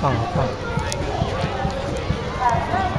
好棒，好。